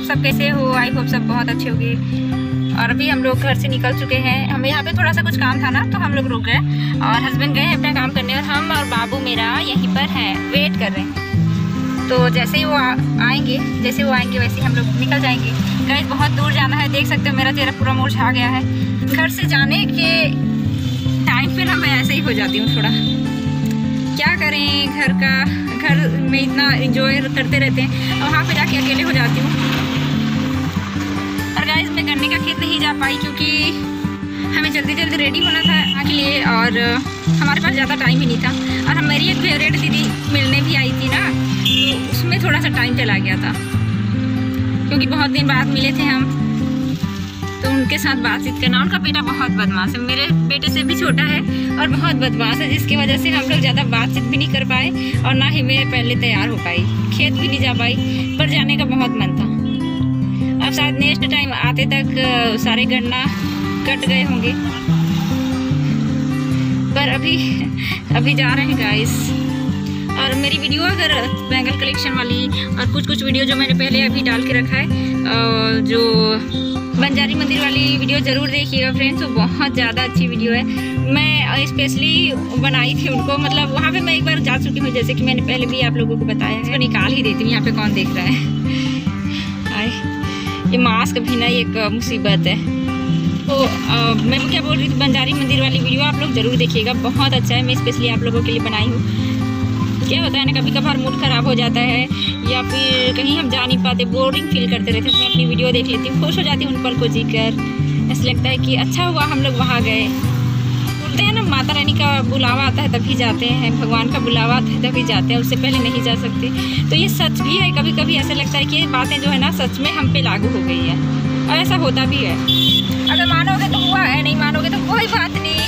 आप सब कैसे हो? आई होप सब बहुत अच्छे होंगे। और अभी हम लोग घर से निकल चुके हैं। हमें यहाँ पे थोड़ा सा कुछ काम था ना तो हम लोग रुक गए। और हस्बैंड गए हैं अपना काम करने। और हम और बाबू मेरा यहीं पर है। वेट कर रहे हैं। तो जैसे ही वो आएँगे, जैसे वो आएँगे, वैसे हम लोग निकल जाएँगे। गए बहुत दूर जाना है। देख सकते हो, मेरा चेहरा पूरा मुरझा गया है। घर से जाने के टाइम पर मैं ऐसे ही हो जाती हूँ थोड़ा। क्या करें? घर का, घर में इतना इंजॉय करते रहते हैं। वहाँ पे जाके अकेले हो जाती हूँ। और गाइस मैं गन्ने का खेत नहीं जा पाई क्योंकि हमें जल्दी जल्दी रेडी होना था यहाँ के लिए और हमारे पास ज़्यादा टाइम ही नहीं था। और हम मेरी एक फेवरेट दीदी मिलने भी आई थी ना तो उसमें थोड़ा सा टाइम चला गया था। क्योंकि बहुत दिन बाद मिले थे हम। तो उनके साथ बातचीत करना, उनका बेटा बहुत बदमाश है। मेरे बेटे से भी छोटा है और बहुत बदमाश है, जिसकी वजह से हम लोग ज़्यादा बातचीत भी नहीं कर पाए और ना ही मैं पहले तैयार हो पाई, खेत भी नहीं जा पाई, पर जाने का बहुत मन था। शायद नेक्स्ट टाइम आते तक सारे गन्ना कट गए होंगे। पर अभी अभी जा रहे हैं गाइस और मेरी वीडियो अगर बैंगल कलेक्शन वाली और कुछ कुछ वीडियो जो मैंने पहले अभी डाल के रखा है जो बंजारी मंदिर वाली वीडियो ज़रूर देखिएगा फ्रेंड्स वो बहुत ज़्यादा अच्छी वीडियो है। मैं स्पेशली बनाई थी उनको मतलब वहाँ पे मैं एक बार जा चुकी हूँ, जैसे कि मैंने पहले भी आप लोगों को बताया है। निकाल ही देती हूँ, यहाँ पे कौन देख रहा है? ये मास्क भी ना एक मुसीबत है। तो आ, मैं क्या बोल रही थी बंजारी मंदिर वाली वीडियो आप लोग ज़रूर देखिएगा बहुत अच्छा है। मैं स्पेशली आप लोगों के लिए बनाई हूँ। क्या होता है ना कभी कभार मूड ख़राब हो जाता है या फिर कहीं हम जा नहीं पाते बोरिंग फील करते रहते मैं अपनी वीडियो देख लेती हूँ खुश हो जाती हूँ उन पल को जी कर ऐसा लगता है कि अच्छा हुआ हम लोग वहाँ गए। बोलते हैं ना, माता रानी का बुलावा आता है तभी जाते हैं, भगवान का बुलावा आता है तभी जाते हैं, उससे पहले नहीं जा सकते। तो ये सच भी है कभी कभी ऐसा लगता है कि ये बातें जो है ना, सच में हम पे लागू हो गई है। और ऐसा होता भी है। अगर मानोगे तो हुआ है, नहीं मानोगे तो कोई बात नहीं।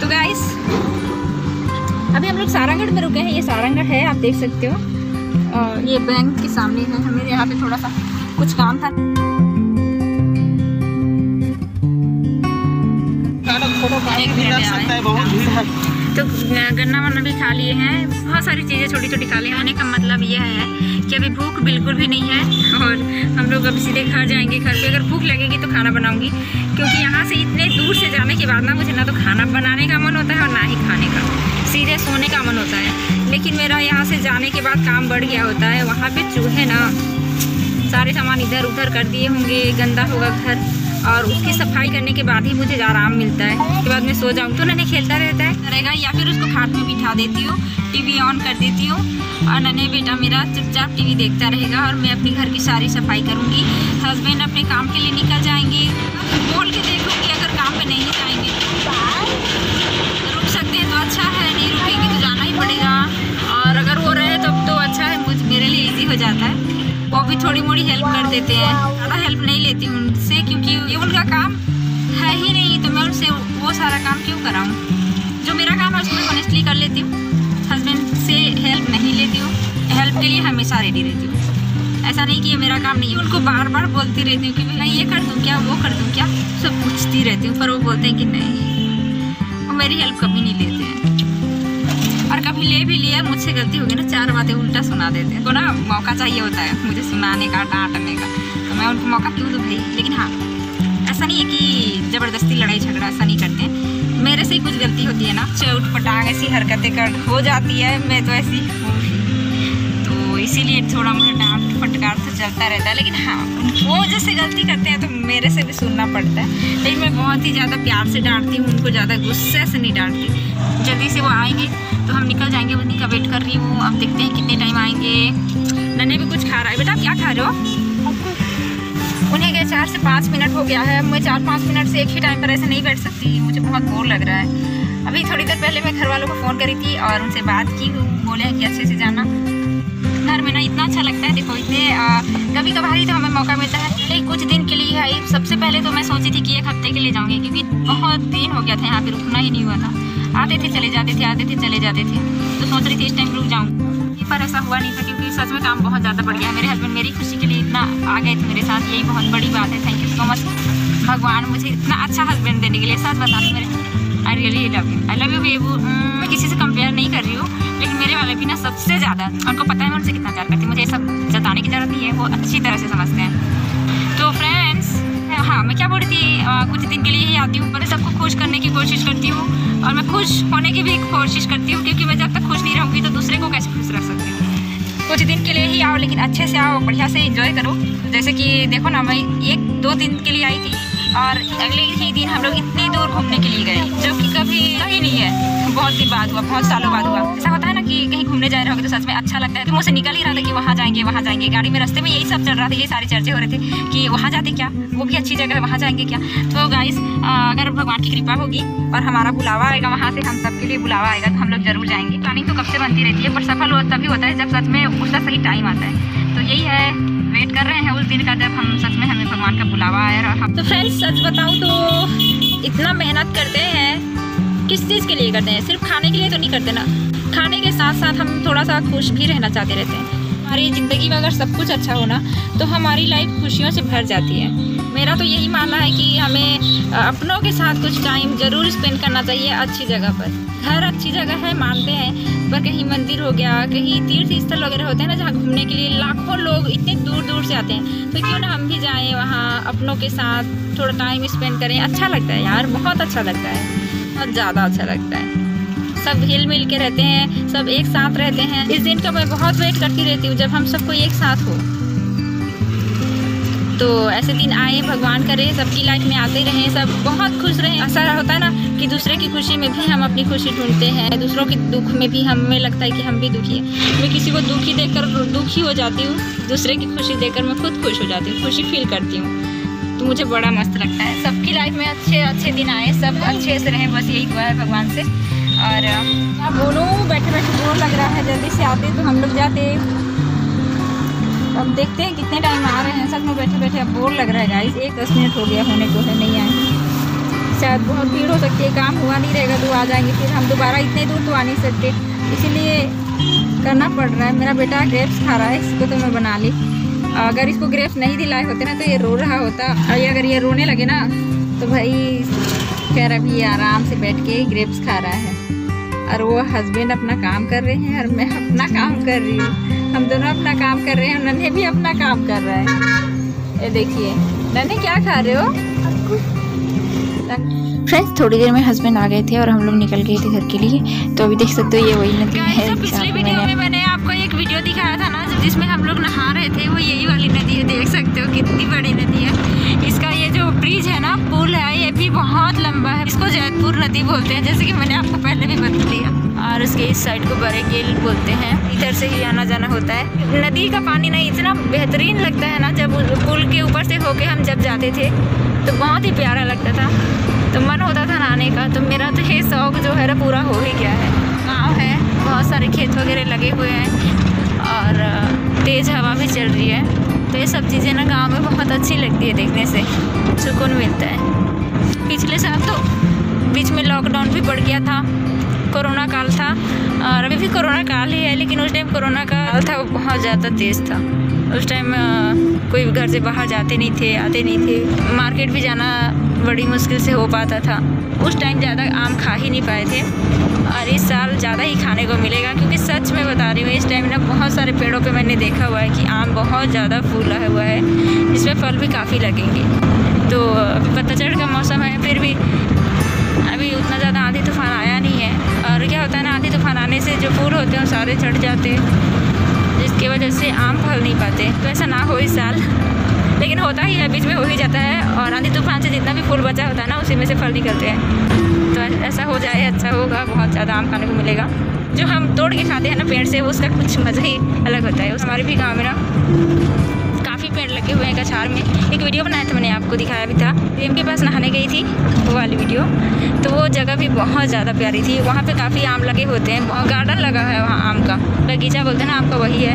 तो गाइस अभी हम लोग सारंगढ़ में रुके हैं, ये सारंगढ़ है, आप देख सकते हो। और ये बैंक के सामने है, हमें यहाँ पे थोड़ा सा कुछ काम था। तो गन्ना वन्ना भी खा लिए हैं। बहुत सारी चीज़ें छोटी छोटी खा ली आने का मतलब यह है कि अभी भूख बिल्कुल भी नहीं है और हम लोग अभी सीधे घर जाएँगे, घर पे। अगर भूख लगेगी तो खाना बनाऊँगी। क्योंकि यहाँ से इतने दूर से जाने के बाद ना मुझे ना तो खाना बनाने का मन होता है और ना ही खाने का। सीधे सोने का मन होता है। लेकिन मेरा यहाँ से जाने के बाद काम बढ़ गया होता है। वहाँ पर चूहे ना, सारे सामान इधर उधर कर दिए होंगे। गंदा होगा घर। और उसकी सफ़ाई करने के बाद ही मुझे आराम मिलता है। उसके बाद मैं सो जाऊँ तो नन्हे खेलता रहता है। रहेगा या फिर उसको खाट में बिठा देती हूँ। टीवी ऑन कर देती हूँ। और नन्हे बेटा मेरा चुपचाप टीवी देखता रहेगा और मैं अपने घर की सारी सफ़ाई करूँगी। हस्बैंड अपने काम के लिए निकल जाएँगे। बोल के देखूँगी अगर काम पर नहीं जाएँगे रुक सकते हैं तो अच्छा है, नहीं रुकेंगे थोड़ी मोड़ी हेल्प कर देते हैं। ज़्यादा हेल्प नहीं लेती हूँ उनसे क्योंकि ये उनका काम है ही नहीं तो मैं उनसे वो सारा काम क्यों कराऊँ? जो मेरा काम है, उसमें ऑनेस्टली कर लेती हूँ। हस्बैंड से हेल्प नहीं लेती हूँ। हेल्प के लिए हमेशा रेडी रहती हूँ। ऐसा नहीं कि ये मेरा काम नहीं है। उनको बार बार बोलती रहती हूँ कि मैं ये कर दूँ क्या? वो कर दूँ क्या? सब पूछती रहती हूँ, पर वो बोलते हैं कि नहीं। वो मेरी हेल्प कभी नहीं लेते हैं। और कभी ले भी लिया, मुझसे गलती होगी ना, चार बातें उल्टा सुना देते हैं। तो ना मौका चाहिए होता है मुझे सुनाने का, डांटने का। तो मैं उनको मौका क्यों दूँ भाई, लेकिन हाँ ऐसा नहीं है कि ज़बरदस्ती लड़ाई झगड़ा, ऐसा नहीं करते। मेरे से ही कुछ गलती होती है ना चौट पटांग ऐसी हरकतें कर, हो जाती है, मैं तो ऐसी हूँ। तो इसीलिए थोड़ा मुझे डांट फटकार तो चलता रहता है, लेकिन हाँ वो जैसे गलती करते हैं तो मेरे से भी सुनना पड़ता है। लेकिन मैं बहुत ही ज़्यादा प्यार से डांटती हूँ, उनको ज़्यादा गुस्से से नहीं डांटती। जल्दी से वो आएँगे तो हम निकल जाएँगे उन्हीं का वेट कर रही हूँ। अब देखते हैं कितने टाइम आएँगे। नन्हे भी कुछ खा रहा है। बेटा क्या खा रहे हो? उन्हें गए चार से पाँच मिनट हो गया है? मैं चार पाँच मिनट से एक ही टाइम पर ऐसे नहीं बैठ सकती। मुझे बहुत बोर लग रहा है। अभी थोड़ी देर पहले मैं घर वालों को फ़ोन करी थी और उनसे बात की, बोले कि अच्छे से जाना। घर में ना इतना अच्छा लगता है, देखो इतने कभी कभार ही तो हमें मौका मिलता है। लेकिन कुछ दिन के लिए है, सबसे पहले तो मैं सोची थी कि एक हफ़्ते के लिए जाऊँगी, क्योंकि बहुत दिन हो गया था यहाँ पे रुकना ही नहीं हुआ था। आते थे, चले जाते थे, आते थे, चले जाते थे। तो सोच रही थी इस टाइम रुक जाऊँ। पर ऐसा हुआ नहीं था, क्योंकि सच में काम बहुत ज़्यादा बढ़ गया मेरे हस्बैंड मेरी खुशी के लिए इतना आ गए थे मेरे साथ, यही बहुत बड़ी बात है। थैंक यू सो मच भगवान मुझे इतना अच्छा हस्बैंड देने के लिए सच बता मेरे। I really love you I love you बेबू। मैं किसी से कंपेयर नहीं कर रही हूँ। वाले भी ना सबसे ज़्यादा। उनको पता है मैं उनसे कितना प्यार करती हूँ। मुझे सब जताने की ज़रूरत नहीं है वो अच्छी तरह से समझते हैं। तो फ्रेंड्स हाँ मैं क्या बोल रही थी आ, कुछ दिन के लिए ही आती हूँ पहले सबको खुश करने की कोशिश करती हूँ और मैं खुश होने की भी कोशिश करती हूँ क्योंकि मैं जब तक खुश नहीं रहूँगी तो दूसरे को कैसे खुश रख सकती हूँ? कुछ दिन के लिए ही आओ लेकिन अच्छे से आओ बढ़िया से इंजॉय करो। जैसे कि देखो ना मैं एक दो दिन के लिए आई थी और अगले ही दिन हम लोग इतनी दूर घूमने के लिए गए जो कि कभी कहीं नहीं है। बहुत दिन बाद हुआ, बहुत सालों बाद हुआ। ऐसा होता है ना कि कहीं घूमने जा रहे हो तो सच में अच्छा लगता है। तो मुझसे निकल ही रहा था कि वहाँ जाएँगे वहाँ जाएँगे। गाड़ी में रस्ते में यही सब चल रहा था, यही सारी चर्चे हो रहे थे कि वहाँ जाते क्या? वो भी अच्छी जगह है, वहाँ जाएँगे क्या? तो गाइस अगर भगवान की कृपा होगी और हमारा बुलावा आएगा वहाँ से, हम सबके लिए बुलावा आएगा तो हम लोग ज़रूर जाएँगे। प्लानिंग तो कब से बनती रहती है, पर सफल तभी होता है जब सच में उसका सही टाइम आता है। तो यही है वेट कर रहे हैं उस दिन का जब हम सच में हमें भगवान का बुलावा आया और हम तो फ्रेंड्स सच बताऊँ तो इतना मेहनत करते हैं किस चीज़ के लिए करते हैं? सिर्फ़ खाने के लिए तो नहीं करते ना। खाने के साथ साथ हम थोड़ा सा खुश भी रहना चाहते रहते हैं। हमारी ज़िंदगी में अगर सब कुछ अच्छा हो ना तो हमारी लाइफ खुशियों से भर जाती है। मेरा तो यही मानना है कि हमें अपनों के साथ कुछ टाइम ज़रूर स्पेंड करना चाहिए अच्छी जगह पर। घर अच्छी जगह है, मानते हैं, पर कहीं मंदिर हो गया, कहीं तीर्थ स्थल वगैरह होते हैं ना, जहाँ घूमने के लिए लाखों लोग इतने दूर दूर से आते हैं। तो क्यों ना हम भी जाएँ, वहाँ अपनों के साथ थोड़ा टाइम स्पेंड करें। अच्छा लगता है यार, बहुत अच्छा लगता है। बहुत ज़्यादा अच्छा लगता है। सब हिल मिल के रहते हैं, सब एक साथ रहते हैं। इस दिन का मैं बहुत वेट करती रहती हूँ जब हम सबको एक साथ हो। तो ऐसे दिन आए, भगवान करे, सबकी लाइफ में आते रहे, सब बहुत खुश रहे। ऐसा होता है ना कि दूसरे की खुशी में भी हम अपनी खुशी ढूंढते हैं, दूसरों के दुख में भी हमें लगता है कि हम भी दुखी हैं। मैं किसी को दुखी देखकर दुखी हो जाती हूँ, दूसरे की खुशी देखकर मैं खुद खुश हो जाती हूँ, खुशी फील करती हूँ। तो मुझे बड़ा मस्त लगता है। सबकी लाइफ में अच्छे अच्छे दिन आए, सब अच्छे से रहें, बस यही हुआ है भगवान से। और क्या बोलूँ, बैठे बैठे बोर लग रहा है, जल्दी से आते तो हम लोग जाते। अब देखते हैं कितने टाइम आ रहे हैं, सब में बैठे बैठे, अब बोर लग रहा है गाइस एक दस मिनट हो गया, होने को है, नहीं आए। शायद बहुत भीड़ हो सकती है, काम हुआ नहीं रहेगा तो आ जाएँगे, फिर हम दोबारा इतने दूर तो आ नहीं सकते। इसीलिए करना पड़ रहा है, मेरा बेटा ग्रेप्स खा रहा है, इसको तो मैं बना ली। अगर इसको ग्रेप्स नहीं दिलाए होते ना तो ये रो रहा होता। और अगर ये रोने लगे ना तो भाई खैर अभी आराम से बैठ के ग्रेप्स खा रहा है। और वो हस्बैंड अपना काम कर रहे हैं और मैं अपना काम कर रही हूँ। हम दोनों अपना काम कर रहे हैं नन्हे भी अपना काम कर रहा है। ये देखिए नन्हे क्या खा रहे हो? फ्रेंड्स थोड़ी देर में हस्बैंड आ गए थे और हम लोग निकल गए थे घर के लिए। तो अभी देख सकते हो ये वही नदी है पिछले वीडियो में मैंने आपको एक वीडियो दिखाया था ना जिसमें हम लोग नहा रहे थे, वो यही वाली नदी है, देख सकते हो कितनी बड़ी नदी है। इसका ये जो ब्रिज है ना, पुल है, ये भी बहुत लंबा है। इसको जैतपुर नदी बोलते हैं, जैसे कि मैंने आपको पहले भी बता दिया। और उसके इस साइड को बड़े गेल बोलते हैं। इधर से ही आना जाना होता है। नदी का पानी ना इतना बेहतरीन लगता है ना, जब पुल के ऊपर से होके हम जब जाते थे तो बहुत ही प्यारा लगता था। तो मन होता था नहाने का तो मेरा तो ये शौक जो है ना, पूरा हो ही गया है। गाँव है, बहुत सारे खेत वगैरह लगे हुए हैं। और तेज़ हवा भी चल रही है। तो ये सब चीज़ें ना गाँव में बहुत अच्छी लगती है देखने से। सुकून मिलता है। पिछले साल तो बीच में लॉकडाउन भी पड़ गया था। कोरोना काल था। और अभी भी कोरोना काल ही है, लेकिन उस टाइम कोरोना काल था, वो बहुत ज़्यादा तेज़ था। उस टाइम कोई घर से बाहर जाते नहीं थे, आते नहीं थे। मार्केट भी जाना बड़ी मुश्किल से हो पाता था। उस टाइम ज़्यादा आम खा ही नहीं पाए थे और इस साल ज़्यादा ही खाने को मिलेगा क्योंकि सच में बता रही हूँ, इस टाइम ना बहुत सारे पेड़ों पे मैंने देखा हुआ है कि आम बहुत ज़्यादा फूला हुआ है इसमें फल भी काफ़ी लगेंगे। तो अभी पतझड़ का मौसम है, फिर भी अभी उतना ज़्यादा आंधी तूफ़ान आया नहीं है और क्या होता है ना, आंधी तूफ़ान आने से जो फूल होते हैं सारे चढ़ जाते हैं, जिसकी वजह से आम फल नहीं पाते। तो ऐसा ना हो इस साल। लेकिन होता ही है, बीच में हो ही जाता है। और आंधी तूफ़ान से जितना भी फूल बचा होता है ना, उसी में से फल निकलते हैं। तो ऐसा हो जाए अच्छा होगा, बहुत ज़्यादा आम खाने को मिलेगा। जो हम तोड़ के खाते हैं ना पेड़ से, उसका कुछ मज़ा ही अलग होता है। उस हमारे भी गाँव में ना काफ़ी पेड़ लगे हुए हैं कछार में। एक वीडियो बनाया था मैंने आपको, दिखाया भी था। प्रेम के पास नहाने गई थी, वो वाली वीडियो। तो वो जगह भी बहुत ज़्यादा प्यारी थी। वहाँ पे काफ़ी आम लगे होते हैं गार्डन लगा है वहाँ आम का। बगीचा बोलते हैं ना आम का वही है।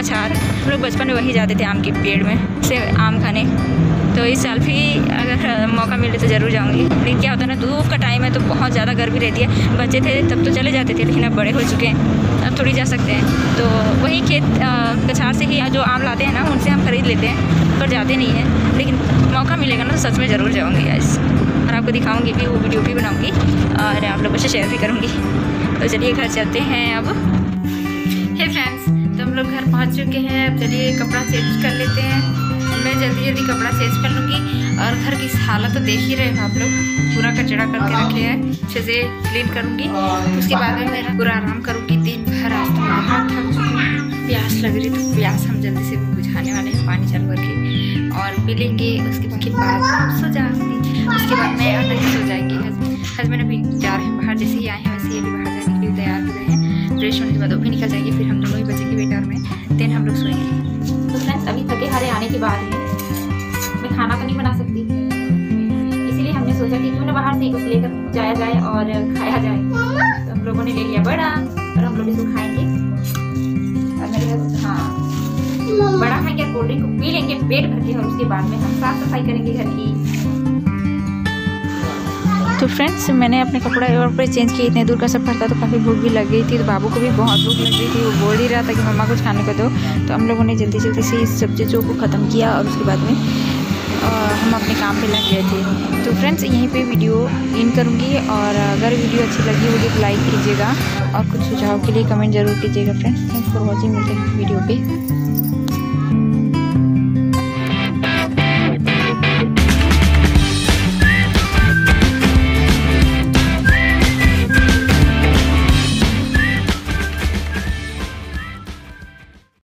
कछार हम लोग बचपन में वहीं जाते थे आम के पेड़ में से आम खाने। तो इस साल भी अगर मौका मिले तो ज़रूर जाऊँगी। लेकिन क्या होता है ना, धूप का टाइम है तो बहुत ज़्यादा गर्मी रहती है। बच्चे थे तब तो चले जाते थे, लेकिन अब बड़े हो चुके हैं। अब थोड़ी जा सकते हैं। तो वही खेत कछार से ही जो आम लाते हैं ना, उनसे हम खरीद लेते हैं, पर जाते नहीं हैं। लेकिन मौका मिलेगा ना तो सच में ज़रूर जाऊँगी आज और आपको दिखाऊँगी भी, वो वीडियो भी बनाऊँगी, और आप लोगों से शेयर भी करूँगी। तो चलिए घर चलते हैं अब। हम लोग घर पहुँच चुके हैं। अब चलिए कपड़ा चेंज कर लेते हैं। मैं जल्दी जल्दी कपड़ा चेंज कर लूँगी। और घर की हालत तो देख ही रहे हो आप लोग। पूरा कचरा करके रखे हैं। अच्छे से क्लीन करूँगी। उसके बाद में मेरा पूरा आराम करूँगी। दिन भर आज तो मैं बहुत थक चुकी प्यास लग रही तो प्यास हम जल्दी से बुझाने वाले हैं। पानी चालू करके। और पी लेंगे उसके बाद हम सो जाऊँगी उसके बाद मैं नहीं सो जाएँगी। हस्बैंड अभी जा रहे हैं बाहर। जैसे ही आए हैं, वैसे ही अभी बाहर जाने के लिए तैयार हो रहे हैं। फ्रेश होने के बाद वो भी निकल जाएँगे। फिर हम और मैं हम लोग सोएँगे। तो फ्रेंड्स अभी थके हारे आने के बाद में मैं खाना तो नहीं बना सकती। इसीलिए हमने सोचा कि क्यों ना बाहर से कुछ लेकर जाया जाए और खाया जाए। तो हम लोगों ने ले लिया बड़ा और हम लोग इसको खाएँगे। और मेरे हाँ। बड़ा खाएँगे, कोल्ड ड्रिंक पी लेंगे, पेट भर के और उसके बाद में हम साफ़ सफ़ाई करेंगे घर की। तो फ्रेंड्स मैंने अपने कपड़ा और पर चेंज किए, इतने दूर का सफ़र था तो काफ़ी भूख भी लग गई थी तो बाबू को भी बहुत भूख लग गई थी, वो बोल ही रहा था कि मम्मा कुछ खाने को दो। तो हम लोगों ने जल्दी जल्दी से इस सब चीज़ों को ख़त्म किया और उसके बाद में हम अपने काम पे लग गए थे। तो फ्रेंड्स यहीं पे वीडियो इन करूँगी और अगर वीडियो अच्छी लगी होगी तो लाइक कीजिएगा और कुछ सुझाव के लिए कमेंट ज़रूर कीजिएगा फ्रेंड्स थैंक्स फॉर वॉचिंग मिलते हैं वीडियो पे।